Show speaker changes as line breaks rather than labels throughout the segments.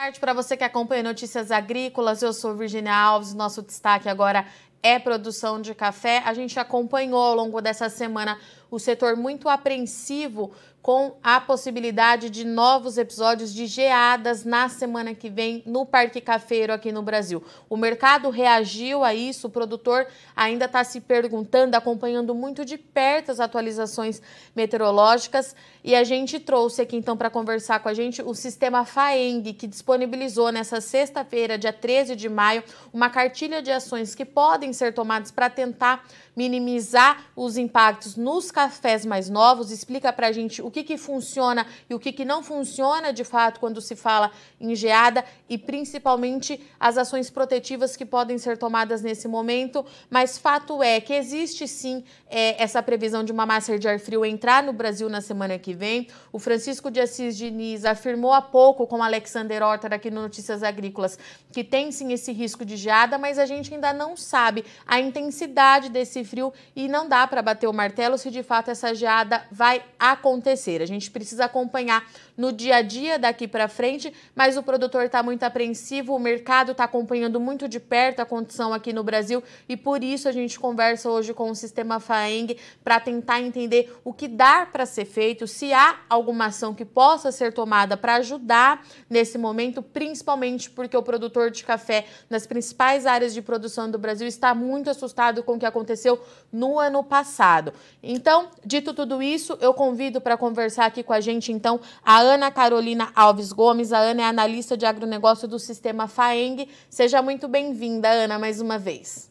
tarde para você que acompanha Notícias Agrícolas. Eu sou Virginia Alves. Nosso destaque agora é produção de café. A gente acompanhou ao longo dessa semana o setor muito apreensivo com a possibilidade de novos episódios de geadas na semana que vem no Parque Cafeiro aqui no Brasil. O mercado reagiu a isso, o produtor ainda está se perguntando, acompanhando muito de perto as atualizações meteorológicas e a gente trouxe aqui então para conversar com a gente o sistema FAENG, que disponibilizou nessa sexta-feira, dia 13 de maio, uma cartilha de ações que podem ser tomadas para tentar minimizar os impactos nos cafés mais novos. Explica para a gente o que, que funciona e o que, que não funciona de fato quando se fala em geada e principalmente as ações protetivas que podem ser tomadas nesse momento. Mas fato é que existe sim é, essa previsão de uma massa de ar frio entrar no Brasil na semana que vem. O Francisco de Assis Diniz afirmou há pouco com Alexander Horter aqui no Notícias Agrícolas que tem sim esse risco de geada, mas a gente ainda não sabe a intensidade desse frio e não dá para bater o martelo se de fato essa geada vai acontecer. A gente precisa acompanhar no dia a dia daqui para frente, mas o produtor está muito apreensivo, o mercado está acompanhando muito de perto a condição aqui no Brasil e por isso a gente conversa hoje com o sistema FAENG para tentar entender o que dá para ser feito, se há alguma ação que possa ser tomada para ajudar nesse momento, principalmente porque o produtor de café nas principais áreas de produção do Brasil está muito assustado com o que aconteceu no ano passado. Então, dito tudo isso, eu convido para conversar aqui com a gente então a Ana Carolina Alves Gomes. A Ana é analista de agronegócio do sistema FAENG. Seja muito bem-vinda, Ana, mais uma vez.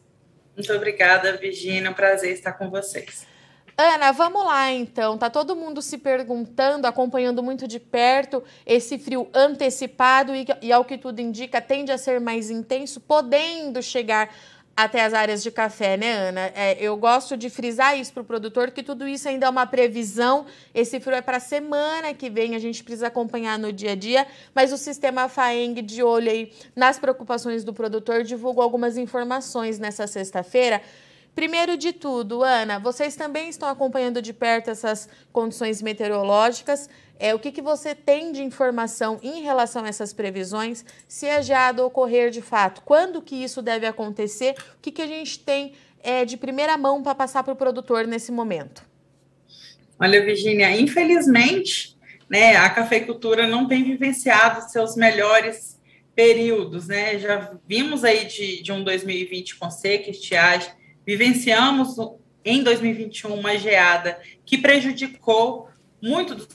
Muito obrigada, Virginia. É um prazer estar com vocês.
Ana, vamos lá então. Tá todo mundo se perguntando, acompanhando muito de perto esse frio antecipado e, e ao que tudo indica, tende a ser mais intenso, podendo chegar até as áreas de café, né, Ana? É, eu gosto de frisar isso para o produtor, que tudo isso ainda é uma previsão. Esse frio é para a semana que vem, a gente precisa acompanhar no dia a dia, mas o sistema FAENG, de olho aí nas preocupações do produtor, divulgou algumas informações nessa sexta-feira. Primeiro de tudo, Ana, vocês também estão acompanhando de perto essas condições meteorológicas. É, o que, que você tem de informação em relação a essas previsões? Se a geada ocorrer de fato, quando que isso deve acontecer? O que, que a gente tem é, de primeira mão para passar para o produtor nesse momento?
Olha, Virginia, infelizmente, né, a cafeicultura não tem vivenciado seus melhores períodos, né? Já vimos aí de, de um 2020 com seca, estiagem, vivenciamos em 2021 uma geada que prejudicou muito dos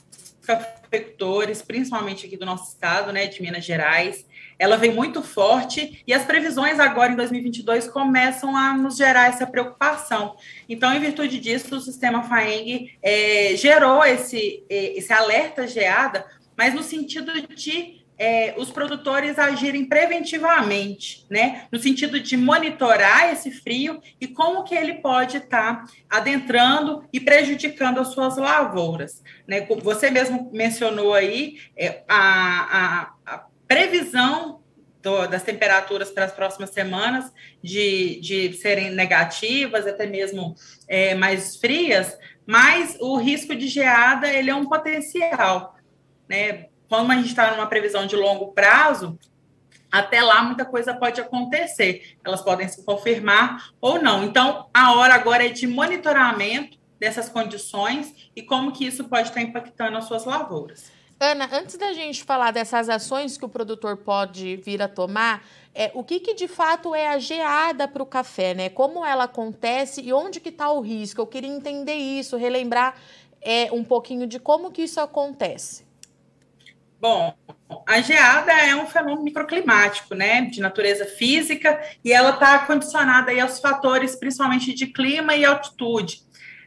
cafeicultores, principalmente aqui do nosso estado, né, de Minas Gerais. Ela vem muito forte e as previsões agora em 2022 começam a nos gerar essa preocupação. Então, em virtude disso, o sistema FAENG é, gerou esse, esse alerta geada, mas no sentido de é, os produtores agirem preventivamente, né, no sentido de monitorar esse frio e como que ele pode estar tá adentrando e prejudicando as suas lavouras. Né? Você mesmo mencionou aí é, a, a, a, previsão do, das temperaturas para as próximas semanas de, de serem negativas, até mesmo é, mais frias, mas o risco de geada ele é um potencial, né? Como a gente está numa previsão de longo prazo, até lá muita coisa pode acontecer. Elas podem se confirmar ou não. Então, a hora agora é de monitoramento dessas condições e como que isso pode estar impactando as suas lavouras.
Ana, antes da gente falar dessas ações que o produtor pode vir a tomar, é, o que, que de fato é a geada para o café, né? Como ela acontece e onde que está o risco? Eu queria entender isso, relembrar é, um pouquinho de como que isso acontece.
Bom, a geada é um fenômeno microclimático, né, de natureza física, e ela está condicionada aí aos fatores, principalmente de clima e altitude.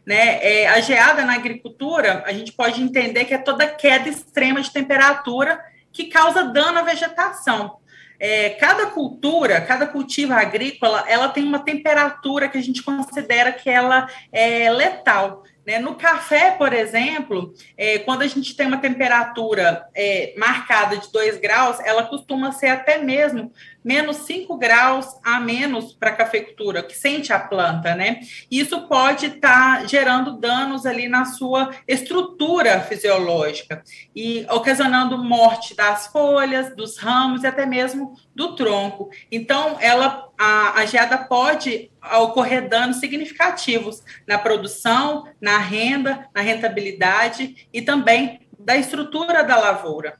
Né? É, a geada na agricultura, a gente pode entender que é toda queda extrema de temperatura que causa dano à vegetação. É, cada cultura, cada cultivo agrícola, ela tem uma temperatura que a gente considera que ela é letal. Né? No café, por exemplo, é, quando a gente tem uma temperatura é, marcada de 2 graus, ela costuma ser até mesmo menos 5 graus a menos para a cafeicultura, que sente a planta, né? Isso pode estar tá gerando danos ali na sua estrutura fisiológica e ocasionando morte das folhas, dos ramos e até mesmo do tronco. Então, ela a, a geada pode ocorrer danos significativos na produção, na renda, na rentabilidade e também da estrutura da lavoura.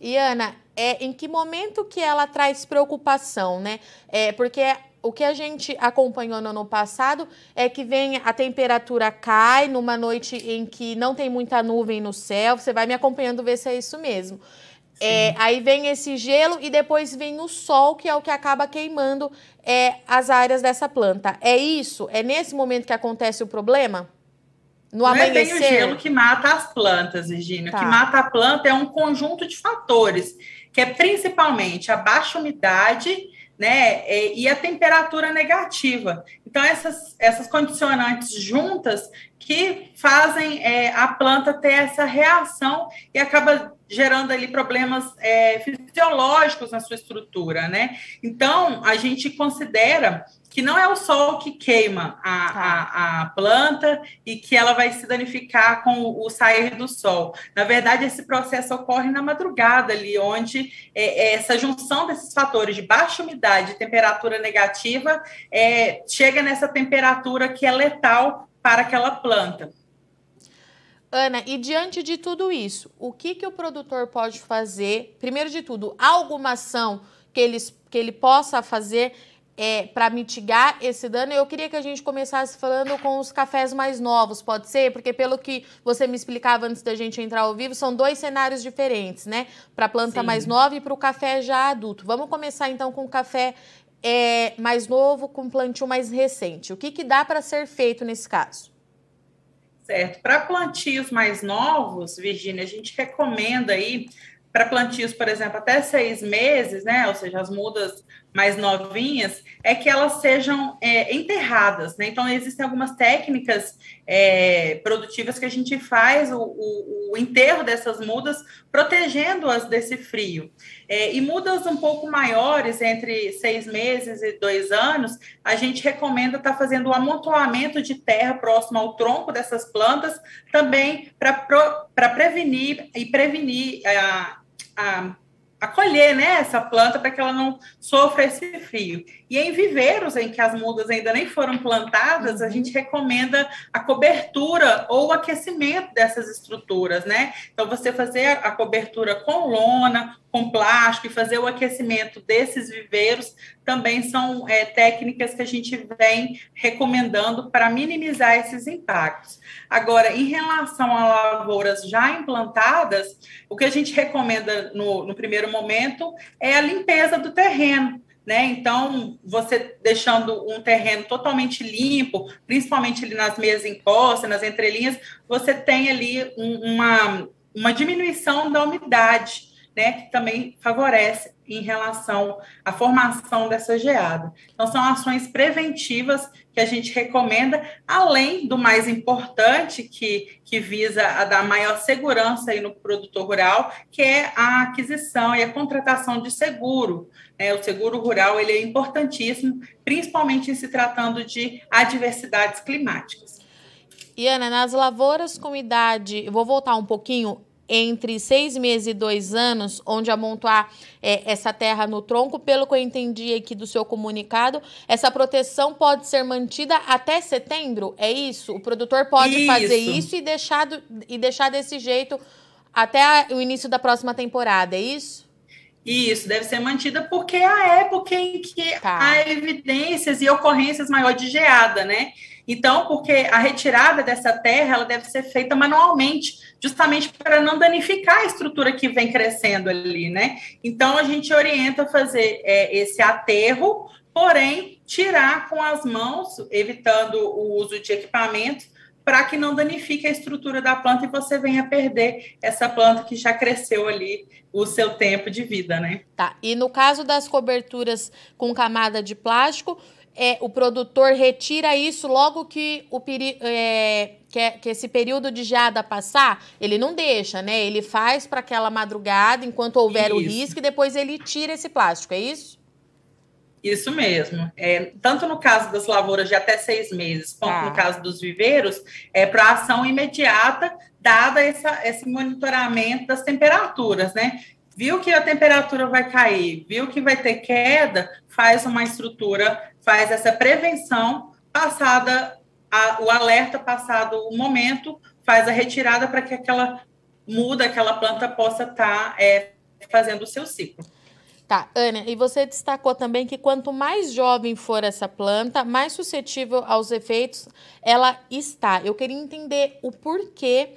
E Ana, é, em que momento que ela traz preocupação, né? É, porque o que a gente acompanhou no ano passado é que vem a temperatura cai numa noite em que não tem muita nuvem no céu. Você vai me acompanhando ver se é isso mesmo. É, aí vem esse gelo e depois vem o sol, que é o que acaba queimando é, as áreas dessa planta. É isso? É nesse momento que acontece o problema?
No não amanhecer... é bem o gelo que mata as plantas, Virginia. Tá. O que mata a planta é um conjunto de fatores, que é principalmente a baixa umidade né, e a temperatura negativa. Então, essas, essas condicionantes juntas que fazem é, a planta ter essa reação e acaba gerando ali problemas é, fisiológicos na sua estrutura, né? Então, a gente considera que não é o sol que queima a, tá. a, a, planta e que ela vai se danificar com o, o, sair do sol. Na verdade, esse processo ocorre na madrugada ali, onde é, é essa junção desses fatores de baixa umidade e temperatura negativa é, chega nessa temperatura que é letal para aquela planta.
Ana, e diante de tudo isso, o que, que o produtor pode fazer? Primeiro de tudo, alguma ação que, eles, que ele possa fazer é, para mitigar esse dano. Eu queria que a gente começasse falando com os cafés mais novos, pode ser? Porque pelo que você me explicava antes da gente entrar ao vivo, são dois cenários diferentes, né? Para a planta Sim. mais nova e para o café já adulto. Vamos começar então com o café é, mais novo, com plantio mais recente. O que, que dá para ser feito nesse caso?
Certo. Para plantios mais novos, Virginia, a gente recomenda aí para plantios, por exemplo, até seis meses, né? Ou seja, as mudas mais novinhas, é que elas sejam é, enterradas, né? Então, existem algumas técnicas é, produtivas que a gente faz o, o, o enterro dessas mudas, protegendo-as desse frio. É, e mudas um pouco maiores, entre seis meses e dois anos, a gente recomenda estar tá fazendo o amontoamento de terra próximo ao tronco dessas plantas, também para prevenir e prevenir a, a acolher né, essa planta para que ela não sofra esse frio. E em viveiros em que as mudas ainda nem foram plantadas, uhum. a gente recomenda a cobertura ou o aquecimento dessas estruturas, né? Então, você fazer a cobertura com lona, com plástico e fazer o aquecimento desses viveiros também são é, técnicas que a gente vem recomendando para minimizar esses impactos. Agora, em relação a lavouras já implantadas, o que a gente recomenda no, no primeiro momento é a limpeza do terreno. Né? Então, você deixando um terreno totalmente limpo, principalmente ali nas meias encostas, nas entrelinhas, você tem ali um, uma, uma diminuição da umidade né, que também favorece em relação à formação dessa geada. Então, são ações preventivas que a gente recomenda, além do mais importante, que, que visa a dar maior segurança aí no produtor rural, que é a aquisição e a contratação de seguro. É, o seguro rural ele é importantíssimo, principalmente em se tratando de adversidades climáticas.
E Ana, nas lavouras com idade, vou voltar um pouquinho, entre seis meses e dois anos, onde amontoar é, essa terra no tronco, pelo que eu entendi aqui do seu comunicado, essa proteção pode ser mantida até setembro? É isso? O produtor pode isso. fazer isso e deixar, do, e deixar desse jeito até a, o início da próxima temporada, é isso?
Isso, deve ser mantida porque é a época em que tá. há evidências e ocorrências maior de geada, né? Então, porque a retirada dessa terra ela deve ser feita manualmente, justamente para não danificar a estrutura que vem crescendo ali, né? Então, a gente orienta fazer é, esse aterro, porém, tirar com as mãos, evitando o uso de equipamento, para que não danifique a estrutura da planta e você venha perder essa planta que já cresceu ali o seu tempo de vida, né?
Tá. E no caso das coberturas com camada de plástico, é, o produtor retira isso logo que, o peri é, que, é, que, esse período de geada passar, ele não deixa, né? Ele faz para aquela madrugada enquanto houver isso. o risco e depois ele tira esse plástico, é isso?
Isso mesmo. É, tanto no caso das lavouras de até seis meses, quanto ah. no caso dos viveiros, é para ação imediata, dada essa, esse monitoramento das temperaturas, né? Viu que a temperatura vai cair, viu que vai ter queda, faz uma estrutura, faz essa prevenção, passada a, o alerta, passado o momento, faz a retirada para que aquela muda, aquela planta possa estar tá, é, fazendo o seu ciclo.
Tá, Ana, e você destacou também que quanto mais jovem for essa planta, mais suscetível aos efeitos ela está. Eu queria entender o porquê.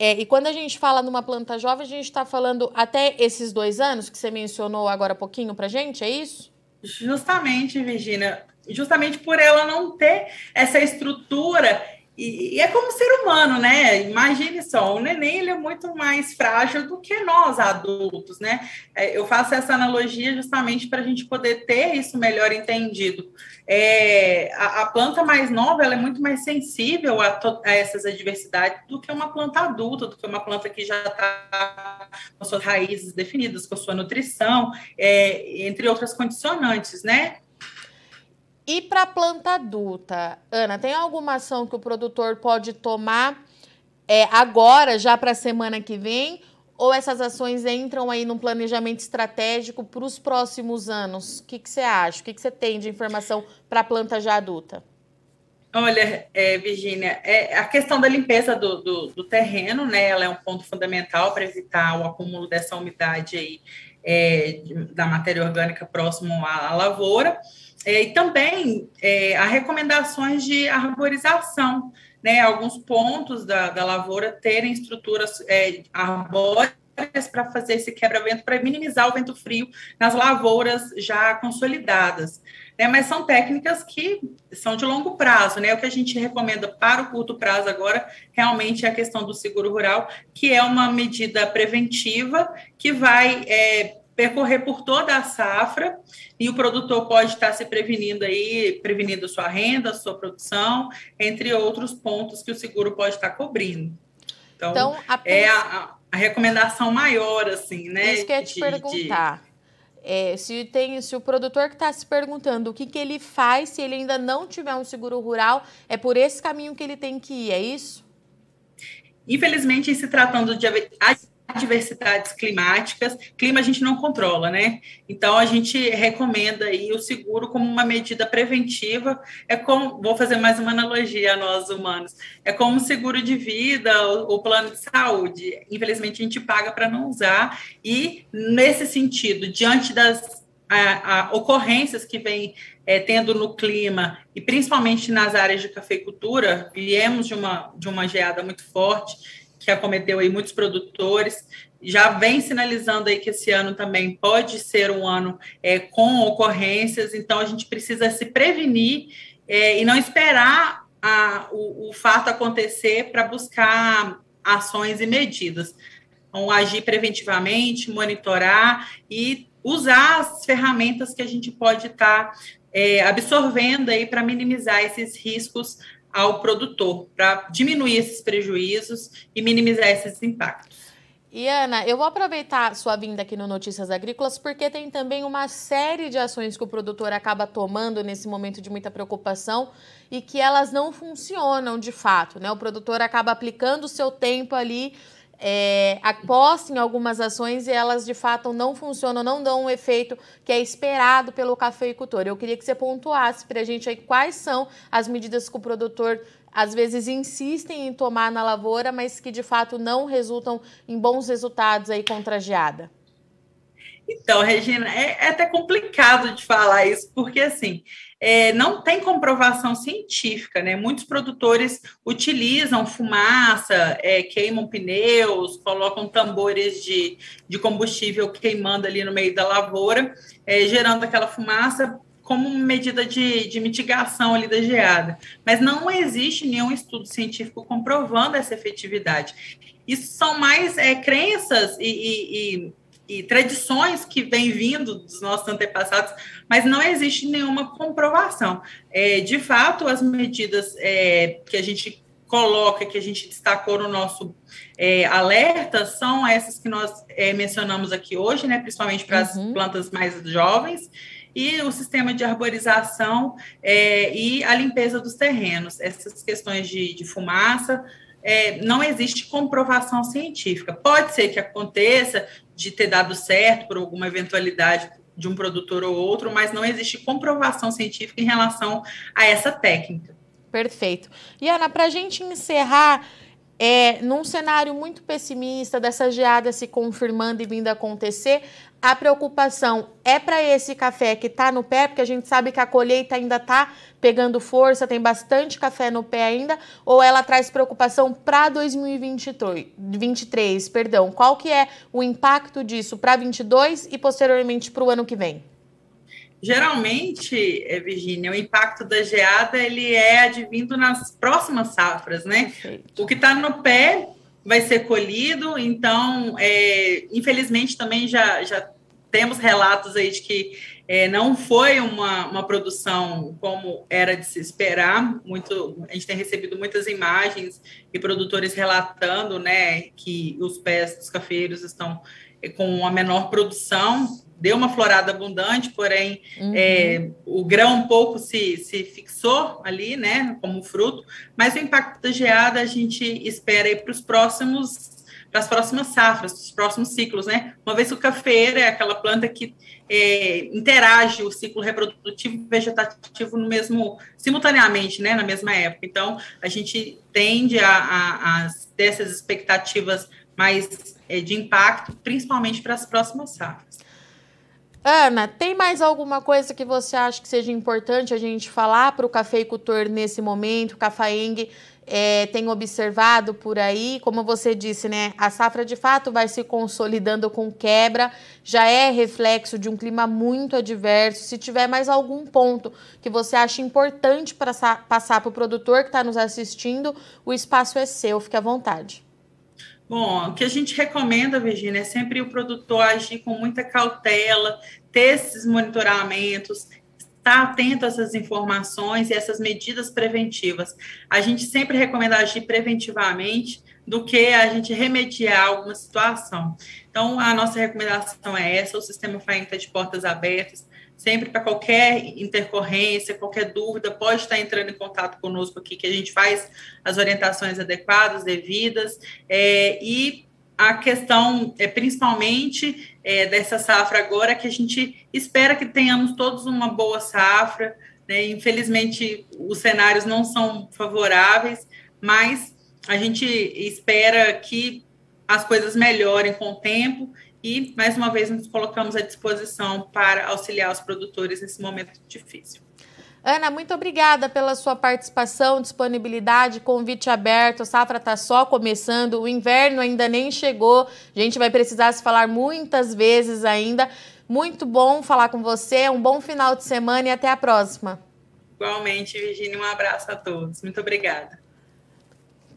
É, e quando a gente fala numa planta jovem, a gente está falando até esses dois anos que você mencionou agora há pouquinho para gente, é isso?
Justamente, Virginia. Justamente por ela não ter essa estrutura e, e, é como ser humano, né? Imagine só, o neném ele é muito mais frágil do que nós adultos, né? É, eu faço essa analogia justamente para a gente poder ter isso melhor entendido. É, a, a, planta mais nova ela é muito mais sensível a, a, essas adversidades do que uma planta adulta, do que uma planta que já está com suas raízes definidas, com sua nutrição, é, entre outras condicionantes, né?
E para a planta adulta, Ana, tem alguma ação que o produtor pode tomar é, agora, já para a semana que vem? Ou essas ações entram aí num planejamento estratégico para os próximos anos? O que, que você acha? O que, que você tem de informação para a planta já adulta?
Olha, é, Virginia, é, a questão da limpeza do, do, do, terreno, né? Ela é um ponto fundamental para evitar o acúmulo dessa umidade aí é, da matéria orgânica próximo à, à lavoura. É, e também é, há recomendações de arborização, né? Alguns pontos da, da lavoura terem estruturas é, arbóreas para fazer esse quebra-vento, para minimizar o vento frio nas lavouras já consolidadas. Né? Mas são técnicas que são de longo prazo, né? O que a gente recomenda para o curto prazo agora realmente é a questão do seguro rural, que é uma medida preventiva que vai é, percorrer por toda a safra e o produtor pode estar se prevenindo aí, prevenindo sua renda, sua produção, entre outros pontos que o seguro pode estar cobrindo. Então, então a... é a, a, recomendação maior, assim, né?
Isso que eu ia te de, perguntar. De... É, se, tem, se o produtor que está se perguntando o que, que ele faz se ele ainda não tiver um seguro rural, é por esse caminho que ele tem que ir, é isso?
Infelizmente, se tratando de adversidades climáticas, clima a gente não controla, né? Então a gente recomenda aí o seguro como uma medida preventiva. É como, vou fazer mais uma analogia a nós humanos, é como seguro de vida ou plano de saúde. Infelizmente a gente paga para não usar e nesse sentido, diante das a, a ocorrências que vem é, tendo no clima e principalmente nas áreas de cafeicultura, viemos de uma de uma geada muito forte que acometeu aí muitos produtores, já vem sinalizando aí que esse ano também pode ser um ano é, com ocorrências, então a gente precisa se prevenir é, e não esperar a, o, o fato acontecer para buscar ações e medidas. Então, agir preventivamente, monitorar e usar as ferramentas que a gente pode estar tá, é, absorvendo aí para minimizar esses riscos ao produtor, para diminuir esses prejuízos e minimizar esses impactos.
E Ana, eu vou aproveitar sua vinda aqui no Notícias Agrícolas porque tem também uma série de ações que o produtor acaba tomando nesse momento de muita preocupação e que elas não funcionam de fato, né? O produtor acaba aplicando o seu tempo ali é, aposta em algumas ações e elas de fato não funcionam, não dão o efeito que é esperado pelo cafeicultor. Eu queria que você pontuasse para a gente aí quais são as medidas que o produtor às vezes insistem em tomar na lavoura, mas que de fato não resultam em bons resultados aí contra a geada.
Então, Regina, é, é até complicado de falar isso, porque assim, é, não tem comprovação científica, né? Muitos produtores utilizam fumaça, é, queimam pneus, colocam tambores de, de combustível queimando ali no meio da lavoura, é, gerando aquela fumaça como medida de, de mitigação ali da geada. Mas não existe nenhum estudo científico comprovando essa efetividade. Isso são mais é, crenças e, e, e e tradições que vêm vindo dos nossos antepassados, mas não existe nenhuma comprovação. É, de fato, as medidas é, que a gente coloca, que a gente destacou no nosso é, alerta, são essas que nós é, mencionamos aqui hoje, né, principalmente para as uhum. plantas mais jovens, e o sistema de arborização é, e a limpeza dos terrenos. Essas questões de, de fumaça, é, não existe comprovação científica. Pode ser que aconteça de ter dado certo por alguma eventualidade de um produtor ou outro, mas não existe comprovação científica em relação a essa técnica.
Perfeito. E Ana, para a gente encerrar, é, num cenário muito pessimista, dessa geada se confirmando e vindo acontecer, a preocupação é para esse café que está no pé, porque a gente sabe que a colheita ainda está pegando força, tem bastante café no pé ainda, ou ela traz preocupação para 2023, perdão. Qual que é o impacto disso para 22 e posteriormente para o ano que vem?
Geralmente, é, Virginia, o impacto da geada ele é advindo nas próximas safras, né? Perfeito. O que está no pé vai ser colhido, então, é, infelizmente, também já, já temos relatos aí de que é, não foi uma, uma produção como era de se esperar. Muito, a gente tem recebido muitas imagens e produtores relatando, né, que os pés dos cafeiros estão com a menor produção deu uma florada abundante, porém uhum. é, o grão um pouco se, se fixou ali, né, como fruto, mas o impacto da geada a gente espera para os próximos para as próximas safras, os próximos ciclos, né? Uma vez que o cafeiro é aquela planta que é, interage o ciclo reprodutivo e vegetativo no mesmo, simultaneamente, né? Na mesma época. Então, a gente tende a, a, a ter essas expectativas mais é, de impacto, principalmente para as próximas safras.
Ana, tem mais alguma coisa que você acha que seja importante a gente falar para o cafeicultor nesse momento? O Cafaeng é, tem observado por aí, como você disse, né? A safra de fato vai se consolidando com quebra, já é reflexo de um clima muito adverso. Se tiver mais algum ponto que você acha importante para passar para o produtor que está nos assistindo, o espaço é seu, fique à vontade.
Bom, o que a gente recomenda, Virginia, é sempre o produtor agir com muita cautela, ter esses monitoramentos, estar atento a essas informações e essas medidas preventivas. A gente sempre recomenda agir preventivamente do que a gente remediar alguma situação. Então, a nossa recomendação é essa: o sistema FAEM está de portas abertas, sempre para qualquer intercorrência, qualquer dúvida, pode estar entrando em contato conosco aqui, que a gente faz as orientações adequadas, devidas, é, e a questão é principalmente é, dessa safra agora, que a gente espera que tenhamos todos uma boa safra, né? infelizmente os cenários não são favoráveis, mas a gente espera que as coisas melhorem com o tempo e, mais uma vez, nos colocamos à disposição para auxiliar os produtores nesse momento difícil.
Ana, muito obrigada pela sua participação, disponibilidade, convite aberto. A safra está só começando, o inverno ainda nem chegou. A gente vai precisar se falar muitas vezes ainda. Muito bom falar com você, um bom final de semana e até a próxima.
Igualmente, Virginia, um abraço a todos. Muito obrigada.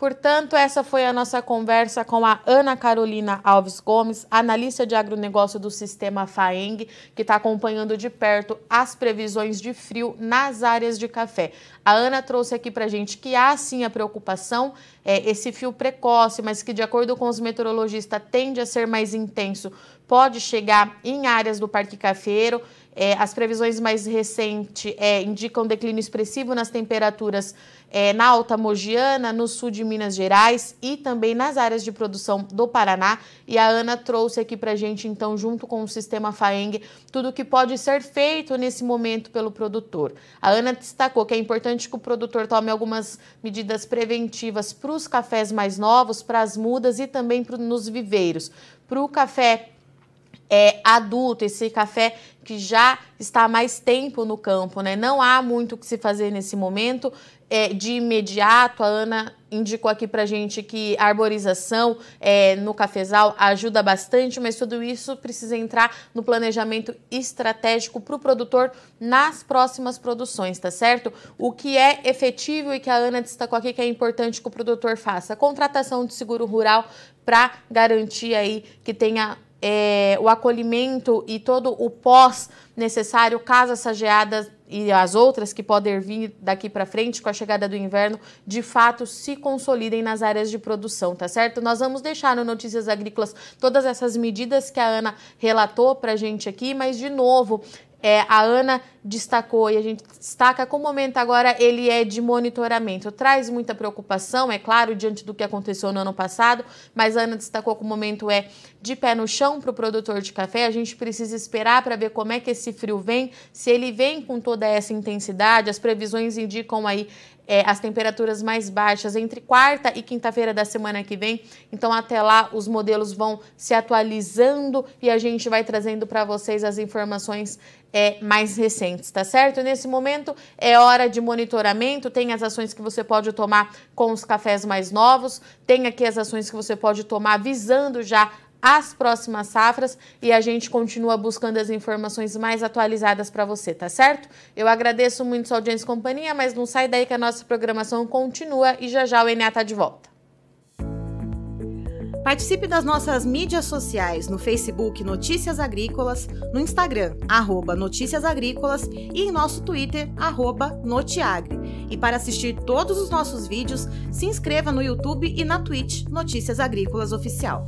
Portanto, essa foi a nossa conversa com a Ana Carolina Alves Gomes, analista de agronegócio do sistema FAENG, que está acompanhando de perto as previsões de frio nas áreas de café. A Ana trouxe aqui para gente que há sim a preocupação, é, esse fio precoce, mas que, de acordo com os meteorologistas, tende a ser mais intenso, pode chegar em áreas do Parque Cafeiro. É, as previsões mais recentes é, indicam declínio expressivo nas temperaturas é, na Alta Mogiana, no sul de Minas Gerais e também nas áreas de produção do Paraná. E a Ana trouxe aqui para a gente, então, junto com o sistema FAENG, tudo o que pode ser feito nesse momento pelo produtor. A Ana destacou que é importante que o produtor tome algumas medidas preventivas para os cafés mais novos, para as mudas e também pro, nos viveiros. Para o café é, adulto, esse café que já está há mais tempo no campo, né? Não há muito o que se fazer nesse momento é, de imediato. A Ana indicou aqui para gente que a arborização é, no cafezal ajuda bastante, mas tudo isso precisa entrar no planejamento estratégico para o produtor nas próximas produções, tá certo? O que é efetivo e que a Ana destacou aqui que é importante que o produtor faça: contratação de seguro rural para garantir aí que tenha é, o acolhimento e todo o pós necessário caso essa geada e as outras que podem vir daqui para frente com a chegada do inverno, de fato se consolidem nas áreas de produção, tá certo? Nós vamos deixar no Notícias Agrícolas todas essas medidas que a Ana relatou para a gente aqui, mas de novo, é, a Ana destacou e a gente destaca que o momento agora ele é de monitoramento. Traz muita preocupação, é claro, diante do que aconteceu no ano passado, mas a Ana destacou que o momento é de pé no chão para o produtor de café. A gente precisa esperar para ver como é que esse frio vem, se ele vem com toda essa intensidade. As previsões indicam aí é, as temperaturas mais baixas entre quarta e quinta-feira da semana que vem. Então, até lá, os modelos vão se atualizando e a gente vai trazendo para vocês as informações é, mais recentes, tá certo? Nesse momento é hora de monitoramento, tem as ações que você pode tomar com os cafés mais novos, tem aqui as ações que você pode tomar visando já as próximas safras e a gente continua buscando as informações mais atualizadas para você, tá certo? Eu agradeço muito sua audiência e companhia, mas não sai daí que a nossa programação continua e já já o Enea tá de volta.
Participe das nossas mídias sociais no Facebook Notícias Agrícolas, no Instagram, arroba Notícias Agrícolas e em nosso Twitter, arroba Notiagre. E para assistir todos os nossos vídeos, se inscreva no YouTube e na Twitch Notícias Agrícolas Oficial.